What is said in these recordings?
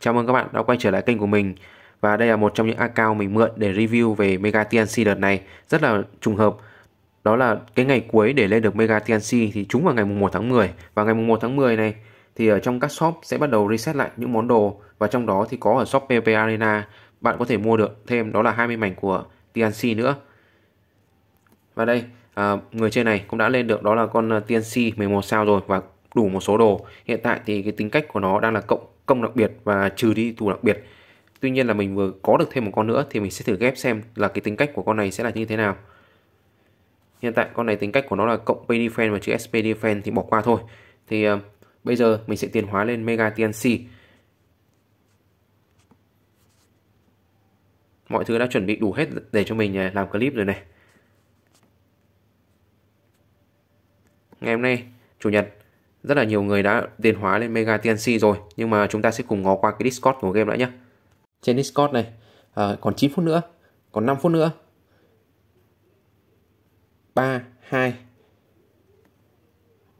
Chào mừng các bạn đã quay trở lại kênh của mình. Và đây là một trong những account mình mượn để review về Mega TNC đợt này. Rất là trùng hợp. Đó là cái ngày cuối để lên được Mega TNC thì trúng vào ngày mùng 1 tháng 10 Và ngày mùng 1 tháng 10 này thì ở trong các shop sẽ bắt đầu reset lại những món đồ. Và trong đó thì có ở shop PvP Arena. Bạn có thể mua được thêm đó là 20 mảnh của TNC nữa. Và đây à, người trên này cũng đã lên được đó là con TNC 11 sao rồi và đủ một số đồ. Hiện tại thì cái tính cách của nó đang là cộng công đặc biệt và trừ đi tù đặc biệt. Tuy nhiên là mình vừa có được thêm một con nữa thì mình sẽ thử ghép xem là cái tính cách của con này sẽ là như thế nào. Hiện tại con này tính cách của nó là cộng pay defense và chữ SP defense thì bỏ qua thôi. Thì uh, bây giờ mình sẽ tiến hóa lên Mega TNC mọi thứ đã chuẩn bị đủ hết để cho mình ờ, làm clip rồi này. Ngày hôm nay chủ nhật rất là nhiều người đã tiền hóa lên Mega TNC rồi nhưng mà chúng ta sẽ cùng ngó qua cái Discord của game đã nhé. Trên Discord này à, còn 9 phút nữa còn 5 phút nữa. 3 2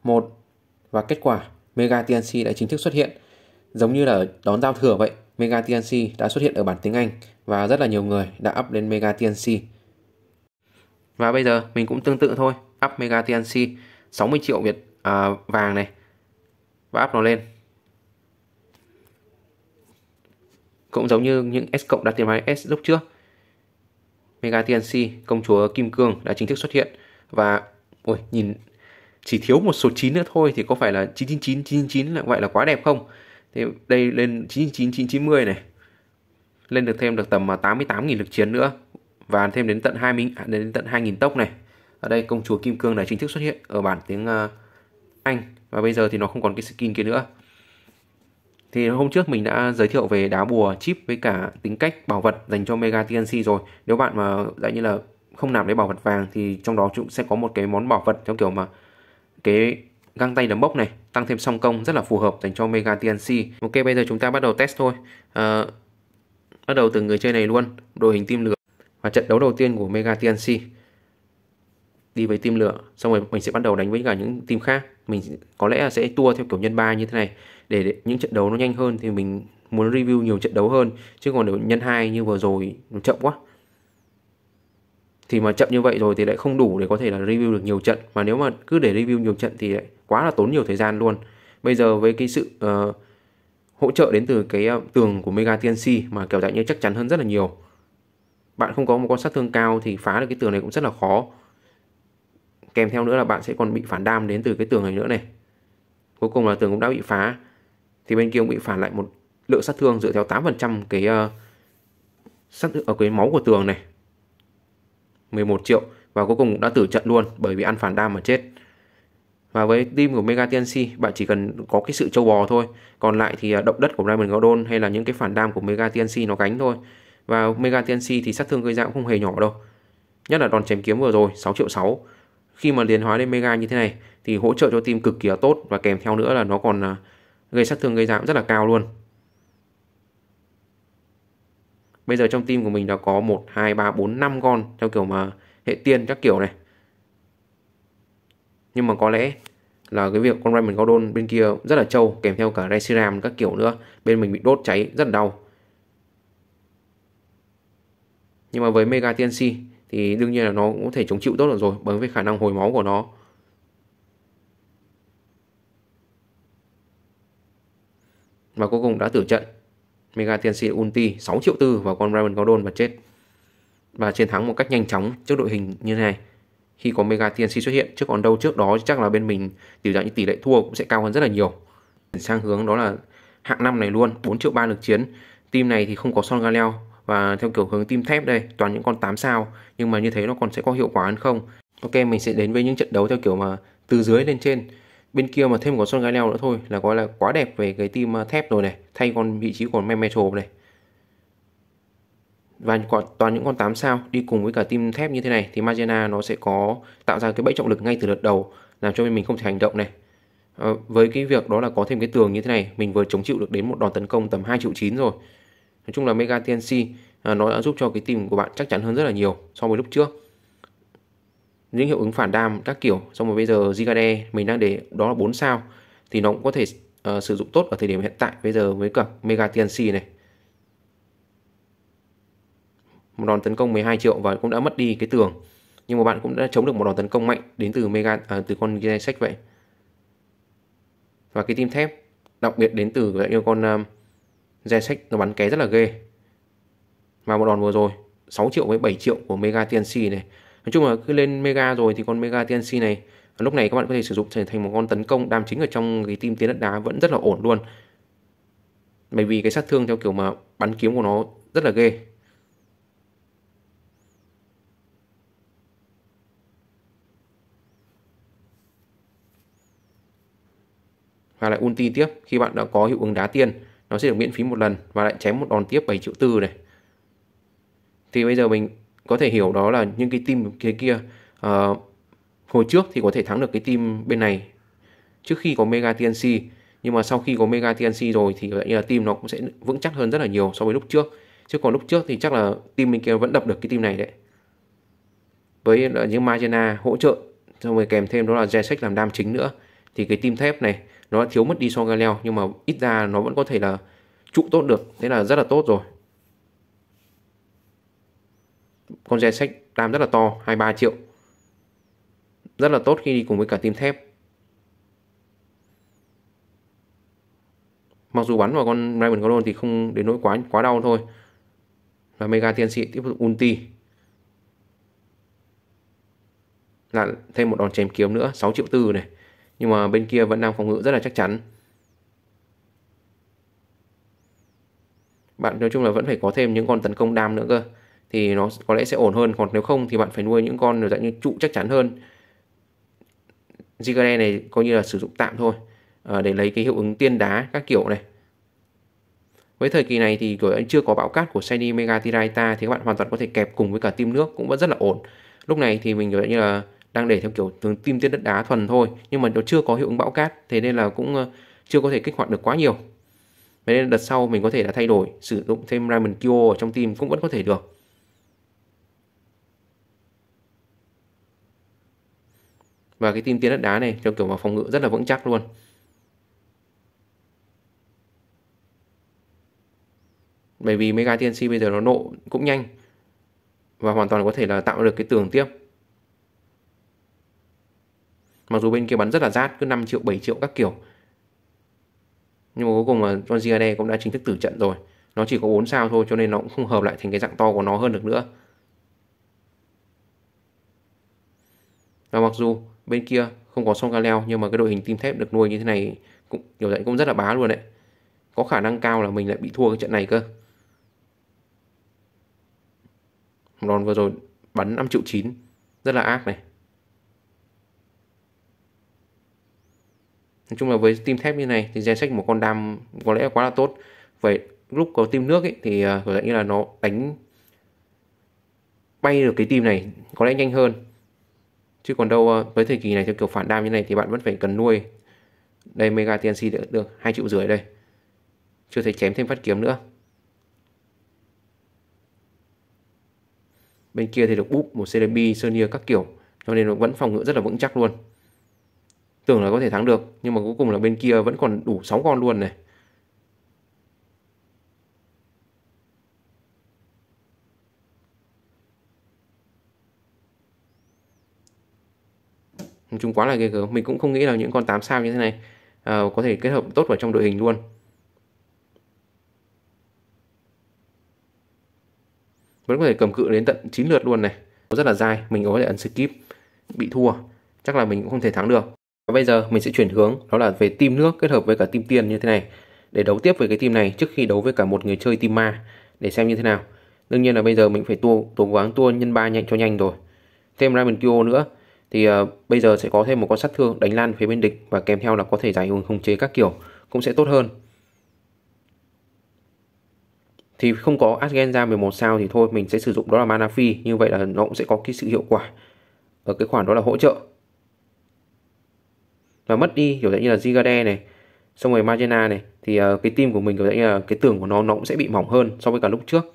1 và kết quả Mega TNC đã chính thức xuất hiện. Giống như là đón giao thừa vậy Mega TNC đã xuất hiện ở bản tiếng Anh và rất là nhiều người đã up lên Mega TNC và bây giờ mình cũng tương tự thôi up Mega TNC 60 triệu Việt à, vàng này. Và áp nó lên. Cũng giống như những S cộng đặt tiền máy S lúc trước. Mega TNC công chúa Kim Cương đã chính thức xuất hiện. Và ôi nhìn chỉ thiếu một số 9 nữa thôi thì có phải là 999 999 là vậy là quá đẹp không? Thì đây lên 999 990 này. Lên được thêm được tầm à, 88.000 lực chiến nữa. Và thêm đến tận 20 à, đến tận 2.000 tốc này. Ở đây công chúa Kim Cương đã chính thức xuất hiện ở bản tiếng uh, anh. Và bây giờ thì nó không còn cái skin kia nữa. Thì hôm trước mình đã giới thiệu về đá bùa chip với cả tính cách bảo vật dành cho Mega TNC rồi. Nếu bạn mà đã như là không nạp lấy bảo vật vàng thì trong đó cũng sẽ có một cái món bảo vật theo kiểu mà cái găng tay đấm bốc này tăng thêm song công rất là phù hợp dành cho Mega TNC ok bây giờ chúng ta bắt đầu test thôi. À, bắt đầu từ người chơi này luôn. Đội hình tim lửa và trận đấu đầu tiên của Mega TNC đi với team lửa xong rồi mình sẽ bắt đầu đánh với cả những team khác. Mình có lẽ là sẽ tua theo kiểu nhân ba như thế này để những trận đấu nó nhanh hơn thì mình muốn review nhiều trận đấu hơn chứ còn nếu nhân hai như vừa rồi nó chậm quá. Thì mà chậm như vậy rồi thì lại không đủ để có thể là review được nhiều trận. Mà nếu mà cứ để review nhiều trận thì lại quá là tốn nhiều thời gian luôn. Bây giờ với cái sự uh, hỗ trợ đến từ cái uh, tường của Mega TNC mà kiểu dạng như chắc chắn hơn rất là nhiều. Bạn không có một con sát thương cao thì phá được cái tường này cũng rất là khó kèm theo nữa là bạn sẽ còn bị phản đam đến từ cái tường này nữa này. Cuối cùng là tường cũng đã bị phá. Thì bên kia cũng bị phản lại một lượng sát thương dựa theo 8% cái uh, sát ở cái máu của tường này. 11 triệu và cuối cùng cũng đã tử trận luôn bởi vì ăn phản đam mà chết. Và với team của Mega TNC bạn chỉ cần có cái sự châu bò thôi. Còn lại thì ờ, động đất của Raymond Gordon hay là những cái phản đam của Mega TNC nó gánh thôi. Và Mega TNC thì sát thương gây ra cũng không hề nhỏ đâu. Nhất là đòn chém kiếm vừa rồi 6 triệu 6 khi mà liền hóa lên mega như thế này thì hỗ trợ cho team cực kỳ là tốt và kèm theo nữa là nó còn à, gây sát thương gây giảm rất là cao luôn. Bây giờ trong team của mình đã có 1, 2, 3, 4, 5 con theo kiểu mà hệ tiên các kiểu này. Nhưng mà có lẽ là cái việc con Raymond Gordon bên kia rất là trâu kèm theo cả Reshiram các kiểu nữa bên mình bị đốt cháy rất là đau. Nhưng mà với Mega TNC thì đương nhiên là nó cũng có thể chống chịu tốt được rồi bởi vì khả năng hồi máu của nó. Và cuối cùng đã tử trận. Mega TNC ulti 6 triệu tư vào con Raven Gordon và chết. Và chiến thắng một cách nhanh chóng trước đội hình như thế này. Khi có Mega TNC xuất hiện trước còn đâu trước đó chắc là bên mình tỷ lệ tỷ lệ thua cũng sẽ cao hơn rất là nhiều. Sang hướng đó là hạng năm này luôn 4 triệu ba lực chiến. Team này thì không có Son Galeo và theo kiểu hướng team thép đây toàn những con 8 sao. Nhưng mà như thế nó còn sẽ có hiệu quả hơn không? Ok mình sẽ đến với những trận đấu theo kiểu mà từ dưới lên trên. Bên kia mà thêm có son gai leo nữa thôi là gọi là quá đẹp về cái team à, thép rồi này thay con vị trí của metal này. Và toàn những con 8 sao đi cùng với cả team thép như thế này thì Magena nó sẽ có tạo ra cái bẫy trọng lực ngay từ đợt đầu làm cho mình không thể hành động này. À, với cái việc đó là có thêm cái tường như thế này mình vừa chống chịu được đến một đòn tấn công tầm 2 triệu 9 rồi nói chung là Mega TNC à, nó đã giúp cho cái team của bạn chắc chắn hơn rất là nhiều so với lúc trước. Những hiệu ứng phản đam các kiểu xong rồi bây giờ Zigade mình đang để đó là 4 sao thì nó cũng có thể uh, sử dụng tốt ở thời điểm hiện tại bây giờ với cả Mega TNC này. Một đòn tấn công 12 triệu và cũng đã mất đi cái tường nhưng mà bạn cũng đã chống được một đòn tấn công mạnh đến từ Mega à, từ con sách vậy. Và cái tim thép đặc biệt đến từ những con à, um, sách nó bắn ké rất là ghê. Mà một đòn vừa rồi 6 triệu với 7 triệu của Mega TNC này. Nói chung là cứ lên Mega rồi thì con Mega TNC này lúc này các bạn có thể sử dụng trở thành một con tấn công đam chính ở trong cái team tiến đất đá vẫn rất là ổn luôn. Bởi vì cái sát thương theo kiểu mà bắn kiếm của nó rất là ghê. Và lại ulti tiếp khi bạn đã có hiệu ứng đá tiên nó sẽ được miễn phí một lần và lại chém một đòn tiếp 7 triệu tư này. Thì bây giờ mình có thể hiểu đó là những cái team kia kia uh, hồi trước thì có thể thắng được cái team bên này trước khi có Mega TNC nhưng mà sau khi có Mega TNC rồi thì như là team nó cũng sẽ vững chắc hơn rất là nhiều so với lúc trước. Chứ còn lúc trước thì chắc là team bên kia vẫn đập được cái team này đấy. Với những Magena hỗ trợ xong rồi kèm thêm đó là Jesek làm đam chính nữa. Thì cái team thép này nó thiếu mất đi so Galeo nhưng mà ít ra nó vẫn có thể là trụ tốt được. Thế là rất là tốt rồi. Con Jesek đam rất là to 23 triệu. Rất là tốt khi đi cùng với cả team thép. Mặc dù bắn vào con Raymond Golden thì không đến nỗi quá quá đau thôi. Và Mega Tiên Sĩ tiếp tục ulti. Lại thêm một đòn chém kiếm nữa 6 triệu tư này nhưng mà bên kia vẫn đang phòng ngự rất là chắc chắn. Bạn nói chung là vẫn phải có thêm những con tấn công đam nữa cơ. Thì nó có lẽ sẽ ổn hơn. Còn nếu không thì bạn phải nuôi những con dạng như trụ chắc chắn hơn. Zigare này coi như là sử dụng tạm thôi. À, để lấy cái hiệu ứng tiên đá các kiểu này. Với thời kỳ này thì kiểu chưa có bão cát của Shiny Mega Tiraita thì các bạn hoàn toàn có thể kẹp cùng với cả tim nước cũng vẫn rất là ổn. Lúc này thì mình kiểu như là đang để theo kiểu thường tim tiết đất đá thuần thôi, nhưng mà nó chưa có hiệu ứng bão cát, thế nên là cũng ờ, chưa có thể kích hoạt được quá nhiều. Thế nên đợt sau mình có thể là thay đổi, sử dụng thêm Ramen Kyo ở trong team cũng vẫn có thể được. Và cái team tiến đất đá này, theo kiểu vào phòng ngự rất là vững chắc luôn. Bởi vì Mega TNC bây giờ nó nộ cũng nhanh và hoàn toàn có thể là tạo được cái tường tiếp mặc dù bên kia bắn rất là rát, cứ 5 triệu 7 triệu các kiểu. Nhưng mà cuối cùng là con Giade cũng đã chính thức tử trận rồi. Nó chỉ có 4 sao thôi, cho nên nó cũng không hợp lại thành cái dạng to của nó hơn được nữa. Và mặc dù bên kia không có song Galeo nhưng mà cái đội hình tim thép được nuôi như thế này cũng, kiểu dạy cũng rất là bá luôn đấy. Có khả năng cao là mình lại bị thua cái trận này cơ. Đòn vừa rồi bắn 5 triệu 9 rất là ác này. Nói chung là với tim thép như này thì sách một con đam có lẽ quá là tốt. Vậy lúc có tim nước ấy, thì ờ, có lẽ như là nó đánh bay được cái tim này có lẽ nhanh hơn. Chứ còn đâu ờ, với thời kỳ này theo kiểu phản đam như này thì bạn vẫn phải cần nuôi. Đây mega TNC được được hai triệu rưỡi đây. Chưa thể chém thêm phát kiếm nữa. Bên kia thì được búp một CDB sơn các kiểu. Cho nên nó vẫn phòng ngự rất là vững chắc luôn tưởng là có thể thắng được nhưng mà cuối cùng là bên kia vẫn còn đủ 6 con luôn này. Nói chung quá là ghê gớm mình cũng không nghĩ là những con 8 sao như thế này uh, có thể kết hợp tốt vào trong đội hình luôn. Vẫn có thể cầm cự đến tận 9 lượt luôn này. Rất là dai mình có thể ấn skip bị thua. Chắc là mình cũng không thể thắng được và bây giờ mình sẽ chuyển hướng đó là về team nước kết hợp với cả team tiền như thế này để đấu tiếp với cái team này trước khi đấu với cả một người chơi team ma để xem như thế nào. Đương nhiên là bây giờ mình phải tua cố gắng tua nhân 3 nhanh cho nhanh rồi. Thêm Ramen Kyo nữa thì uh, bây giờ sẽ có thêm một con sát thương đánh lan phía bên địch và kèm theo là có thể giải hướng khống chế các kiểu cũng sẽ tốt hơn. Thì không có Asgen ra 11 sao thì thôi mình sẽ sử dụng đó là mana phi như vậy là nó cũng sẽ có cái sự hiệu quả ở cái khoản đó là hỗ trợ và mất đi kiểu dạng như là Zigade này xong rồi Magena này thì uh, cái team của mình kiểu dạng như là cái tường của nó nó cũng sẽ bị mỏng hơn so với cả lúc trước.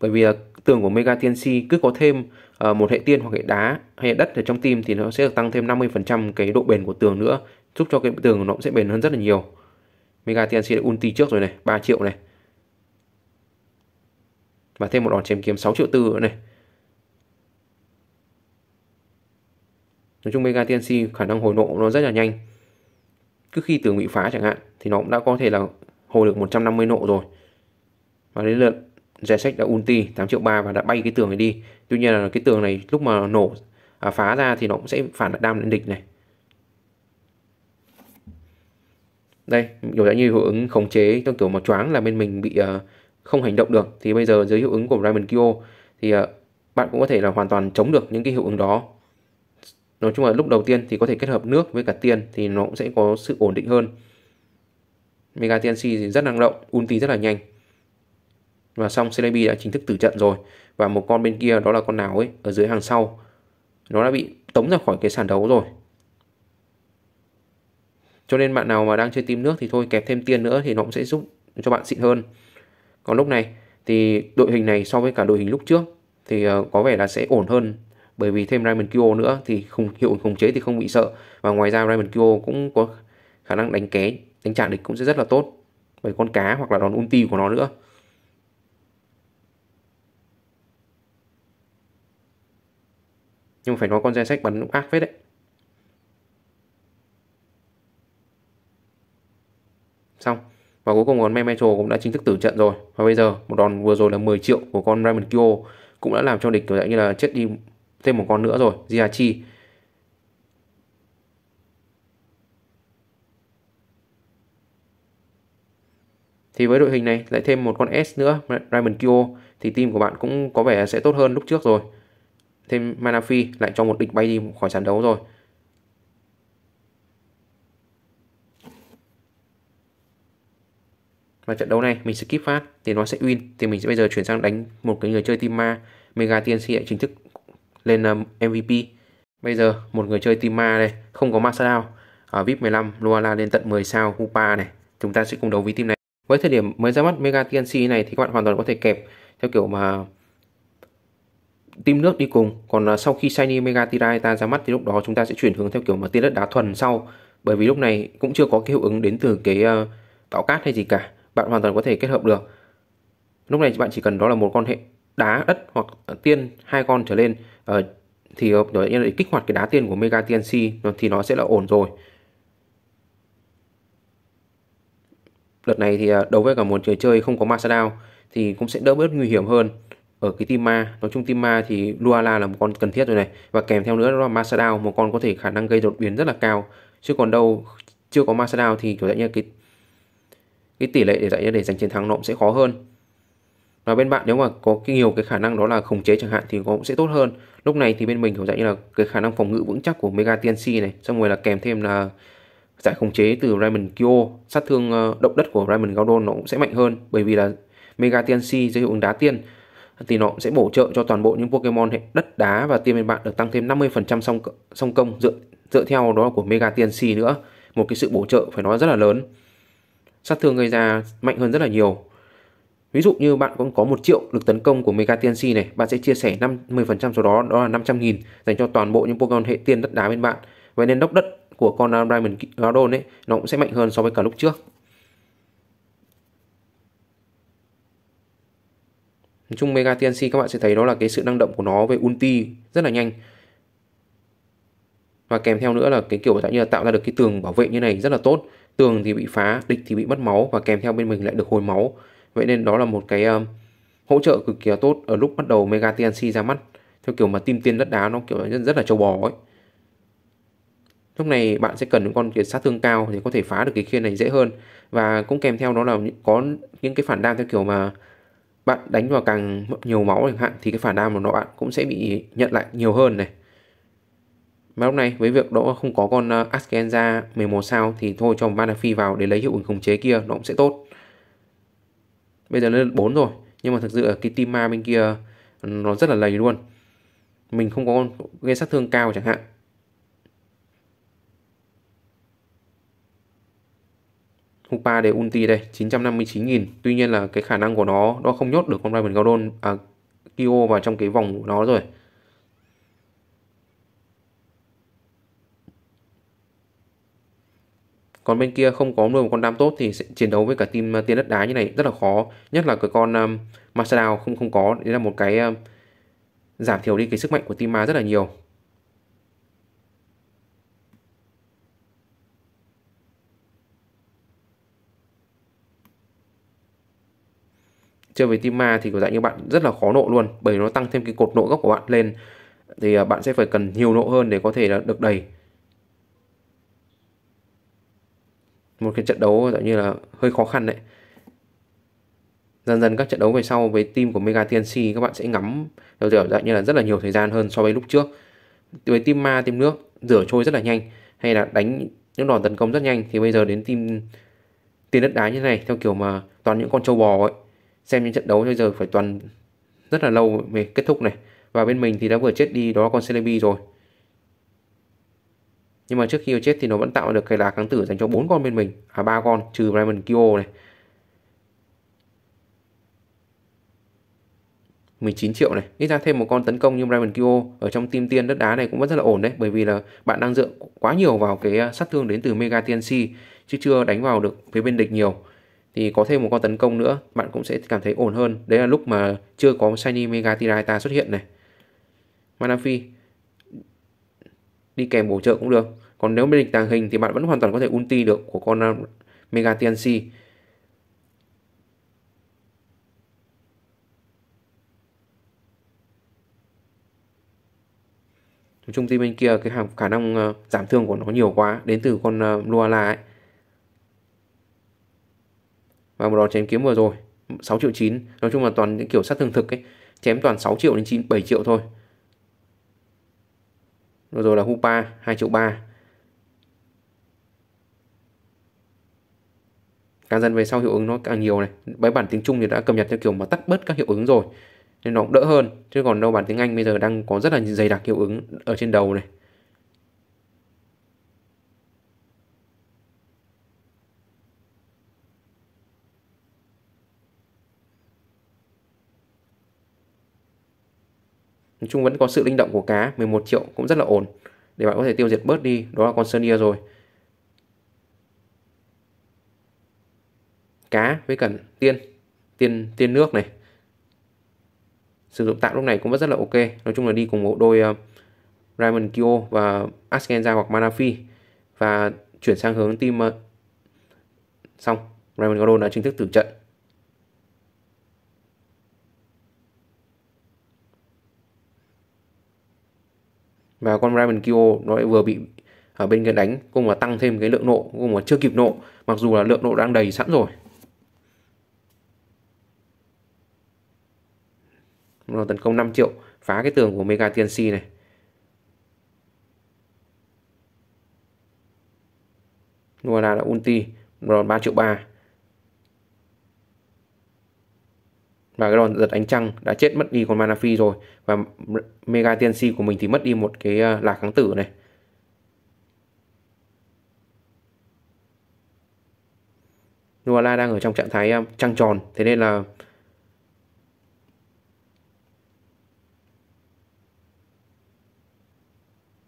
Bởi vì uh, tường của Mega TNC cứ có thêm uh, một hệ tiên hoặc hệ đá hay hệ đất ở trong team thì nó sẽ được tăng thêm 50% cái độ bền của tường nữa giúp cho cái tường của nó cũng sẽ bền hơn rất là nhiều. Mega TNC đã ulti trước rồi này 3 triệu này. Và thêm một đòn chém kiếm 6 triệu tư nữa này. Nói chung Mega TNC khả năng hồi nộ nó rất là nhanh. Cứ khi tường bị phá chẳng hạn thì nó cũng đã có thể là hồi được 150 nộ rồi. Và đến lượt Jessex đã ulti 8 triệu 3 và đã bay cái tường này đi. Tuy nhiên là cái tường này lúc mà nổ à, phá ra thì nó cũng sẽ phản lại đam lên địch này. Đây kiểu như hiệu ứng khống chế trong kiểu mà choáng là bên mình bị uh, không hành động được. Thì bây giờ dưới hiệu ứng của Raymond Kyo thì uh, bạn cũng có thể là hoàn toàn chống được những cái hiệu ứng đó nói chung là lúc đầu tiên thì có thể kết hợp nước với cả tiền thì nó cũng sẽ có sự ổn định hơn. Mega TNC thì rất năng động, ulti rất là nhanh. Và xong Celebi đã chính thức tử trận rồi. Và một con bên kia đó là con nào ấy, ở dưới hàng sau. Nó đã bị tống ra khỏi cái sàn đấu rồi. Cho nên bạn nào mà đang chơi team nước thì thôi, kẹp thêm tiền nữa thì nó cũng sẽ giúp cho bạn xịn hơn. Còn lúc này thì đội hình này so với cả đội hình lúc trước thì ờ, có vẻ là sẽ ổn hơn bởi vì thêm Raymond Kyo nữa thì không, hiệu ứng khống chế thì không bị sợ. Và ngoài ra Raymond Kyo cũng có khả năng đánh ké, đánh chặn địch cũng sẽ rất là tốt bởi con cá hoặc là đòn ulti của nó nữa. Nhưng mà phải nói con gen sách bắn cũng ác phết đấy. Xong, và cuối cùng con Memetro cũng đã chính thức tử trận rồi. Và bây giờ một đòn vừa rồi là 10 triệu của con Raymond Kyo cũng đã làm cho địch kiểu dạng như là chết đi thêm một con nữa rồi, Jiachi. Thì với đội hình này, lại thêm một con S nữa, Raymond Kyo, thì team của bạn cũng có vẻ sẽ tốt hơn lúc trước rồi. Thêm Manafi lại cho một địch bay đi khỏi sàn đấu rồi. Và trận đấu này, mình skip phát thì nó sẽ win. Thì mình sẽ bây giờ chuyển sang đánh một cái người chơi team ma, Mega TNC lại chính thức lên um, MVP bây giờ một người chơi team ma đây không có Masadao ở VIP 15 Luala lên tận 10 sao Hupa này. Chúng ta sẽ cùng đấu với team này. Với thời điểm mới ra mắt Mega TNC này thì các bạn hoàn toàn có thể kẹp theo kiểu mà team nước đi cùng. Còn uh, sau khi Shiny Mega Tiraita ra mắt thì lúc đó chúng ta sẽ chuyển hướng theo kiểu mà tiên đất đá thuần sau. Bởi vì lúc này cũng chưa có cái hiệu ứng đến từ cái uh, cát hay gì cả. Bạn hoàn toàn có thể kết hợp được. Lúc này bạn chỉ cần đó là một con hệ đá đất hoặc tiên hai con trở lên uh, thì ờ, để kích hoạt cái đá tiền của Mega TNC thì nó sẽ là ổn rồi. Đợt này thì ờ, đấu với cả một người chơi không có Masadao thì cũng sẽ đỡ bớt nguy hiểm hơn. Ở cái team ma nói chung team ma thì Luala là một con cần thiết rồi này và kèm theo nữa đó là Masadao một con có thể khả năng gây đột biến rất là cao. Chứ còn đâu chưa có Masadao thì kiểu dạng như cái cái tỷ lệ để dạng như để giành chiến thắng nó cũng sẽ khó hơn. Và bên bạn nếu mà có cái nhiều cái khả năng đó là khống chế chẳng hạn thì cũng sẽ tốt hơn lúc này thì bên mình kiểu dạng như là cái khả năng phòng ngự vững chắc của Mega TNC này, xong rồi là kèm thêm là giải khống chế từ Raymond Kyo, sát thương ờ, động đất của Raymond Gaudon nó cũng sẽ mạnh hơn, bởi vì là Mega TNC giới hiệu ứng đá tiên thì nó sẽ bổ trợ cho toàn bộ những Pokemon hệ đất đá và tiên bên bạn được tăng thêm 50% song song công dựa dựa theo đó của Mega TNC nữa. Một cái sự bổ trợ phải nói rất là lớn. Sát thương gây ra mạnh hơn rất là nhiều ví dụ như bạn cũng có một triệu lực tấn công của Mega TNC này bạn sẽ chia sẻ 50% số đó đó là 500 nghìn dành cho toàn bộ những Pokemon hệ tiên đất đá bên bạn vậy nên đốc đất của con Diamond Gaudon ấy nó cũng sẽ mạnh hơn so với cả lúc trước Nói chung Mega TNC các bạn sẽ thấy đó là cái sự năng động của nó về ulti rất là nhanh. Và kèm theo nữa là cái kiểu dạng như là tạo ra được cái tường bảo vệ như này rất là tốt. Tường thì bị phá, địch thì bị mất máu và kèm theo bên mình lại được hồi máu. Vậy nên đó là một cái um, hỗ trợ cực kỳ tốt ở lúc bắt đầu Mega TNC ra mắt. Theo kiểu mà tim tiên đất đá nó kiểu rất, rất là châu bò ấy. Lúc này bạn sẽ cần những con kiệt sát thương cao để có thể phá được cái khiên này dễ hơn. Và cũng kèm theo đó là có những cái phản đam theo kiểu mà bạn đánh vào càng nhiều máu chẳng hạn thì cái phản đam của nó bạn cũng sẽ bị nhận lại nhiều hơn này mà lúc này với việc đó không có con ờ, Askenza 11 sao thì thôi cho Manafi vào để lấy hiệu ứng khống chế kia nó cũng sẽ tốt bây giờ lên 4 rồi nhưng mà thực sự ở cái team ma bên kia ừ, nó rất là lầy luôn. Mình không có gây sát thương cao chẳng hạn. Hupa để ulti đây 959.000 Tuy nhiên là cái khả năng của nó Nó không nhốt được con Raven Gaudon à, Kyo vào trong cái vòng của nó rồi. Còn bên kia không có nuôi một con đam tốt thì sẽ chiến đấu với cả team ờ, tiên đất đá như này rất là khó. Nhất là cái con ờ, um, Masadao không không có. Đấy là một cái um, giảm thiểu đi cái sức mạnh của team ma rất là nhiều. Chơi với team ma thì có dạng như bạn rất là khó nộ luôn bởi nó tăng thêm cái cột nộ gốc của bạn lên. Thì bạn sẽ phải cần nhiều nộ hơn để có thể là được đầy một cái trận đấu dạng như là hơi khó khăn đấy. Dần dần các trận đấu về sau với team của Mega TNC các bạn sẽ ngắm, theo kiểu dạng như là rất là nhiều thời gian hơn so với lúc trước. Với team ma, team nước, rửa trôi rất là nhanh, hay là đánh những đòn tấn công rất nhanh. Thì bây giờ đến team tiền đất đá như này, theo kiểu mà toàn những con trâu bò ấy, xem những trận đấu bây giờ phải toàn rất là lâu mới kết thúc này. Và bên mình thì đã vừa chết đi, đó là con Celebi rồi nhưng mà trước khi chết thì nó vẫn tạo được cái lá kháng tử dành cho bốn con bên mình. À ba con, trừ Raymond Kyo này. 19 triệu này. Ít ra thêm một con tấn công như Raymond Kyo ở trong team tiên đất đá này cũng vẫn rất là ổn đấy, bởi vì là bạn đang dựa quá nhiều vào cái à, sát thương đến từ Mega TNC chứ chưa đánh vào được phía bên địch nhiều. Thì có thêm một con tấn công nữa, bạn cũng sẽ cảm thấy ổn hơn. Đấy là lúc mà chưa có Shiny Mega Tiraita xuất hiện này. Manafi đi kèm bổ trợ cũng được. Còn nếu bên địch tàng hình thì bạn vẫn hoàn toàn có thể ulti được của con à, Mega TNC Nói chung team bên kia cái khả năng uh, giảm thương của nó nhiều quá đến từ con uh, Luala ấy. Và một đòn chém kiếm vừa rồi 6 triệu 9 nói chung là toàn những kiểu sát thương thực ấy chém toàn 6 triệu đến 9 7 triệu thôi rồi rồi là Hupa 2 triệu 3 càng dần về sau hiệu ứng nó càng nhiều này. Với bản tiếng Trung thì đã cập nhật theo kiểu mà tắt bớt các hiệu ứng rồi, nên nó cũng đỡ hơn. Chứ còn đâu bản tiếng Anh bây giờ đang có rất là dày đặc hiệu ứng ở trên đầu này. Nói chung vẫn có sự linh động của cá 11 triệu cũng rất là ổn. Để bạn có thể tiêu diệt bớt đi đó là con Sonia rồi. Cá với cần tiên tiên tiên nước này. Sử dụng tạm lúc này cũng vẫn rất là ok. Nói chung là đi cùng một đôi uh, Raymond Kyo và Askenza hoặc Manafi và chuyển sang hướng team uh, xong. Raymond Gordon đã chính thức tử trận. Và con Raven Kyo nó lại vừa bị ở bên kia đánh cùng mà tăng thêm cái lượng nộ cùng mà chưa kịp nộ, mặc dù là lượng nộ đang đầy sẵn rồi. Nó tấn công 5 triệu, phá cái tường của Mega TNC này. Nuala đã ulti rồi 3 triệu 3 và cái đòn giật ánh trăng đã chết mất đi con mana phi rồi. Và mega TNC của mình thì mất đi một cái à, lạc kháng tử này. Nuala đang ở trong trạng thái à, trăng tròn. Thế nên là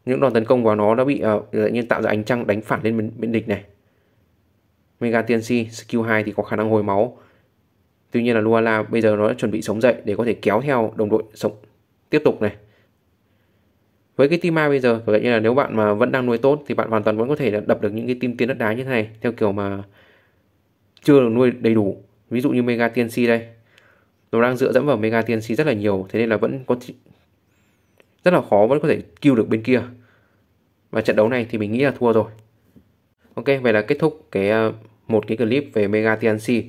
những đòn tấn công của nó đã bị uh, nhiên tạo ra ánh trăng đánh phản lên bên, bên địch này. Mega TNC skill 2 thì có khả năng hồi máu. Tuy nhiên là Luala bây giờ nó đã chuẩn bị sống dậy để có thể kéo theo đồng đội sống tiếp tục này. Với cái team A bây giờ, vậy như là nếu bạn mà vẫn đang nuôi tốt thì bạn hoàn toàn vẫn có thể đập được những cái team tiên đất đá như thế này theo kiểu mà chưa được nuôi đầy đủ. Ví dụ như Mega TNC đây. Nó đang dựa dẫm vào Mega TNC rất là nhiều thế nên là vẫn có rất là khó vẫn có thể kill được bên kia. Và trận đấu này thì mình nghĩ là thua rồi. Ok, vậy là kết thúc cái ờ, một cái clip về Mega TNC.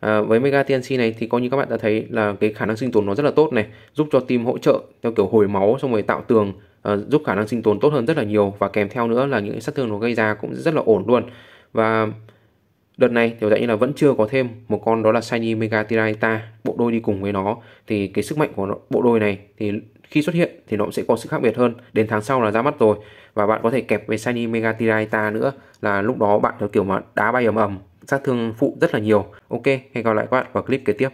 À, với Mega TNC này thì coi như các bạn đã thấy là cái khả năng sinh tồn nó rất là tốt này giúp cho team hỗ trợ theo kiểu hồi máu xong rồi tạo tường à, giúp khả năng sinh tồn tốt hơn rất là nhiều. Và kèm theo nữa là những sát thương nó gây ra cũng rất là ổn luôn. Và đợt này thì dạng như là vẫn chưa có thêm một con đó là Shiny Mega Tiraita bộ đôi đi cùng với nó. Thì cái sức mạnh của nó, bộ đôi này thì khi xuất hiện thì nó cũng sẽ có sự khác biệt hơn. Đến tháng sau là ra mắt rồi. Và bạn có thể kẹp với Shiny Mega Tiraita nữa là lúc đó bạn theo kiểu mà đá bay ầm ầm sát thương phụ rất là nhiều. Ok, hẹn gặp lại các bạn vào clip kế tiếp.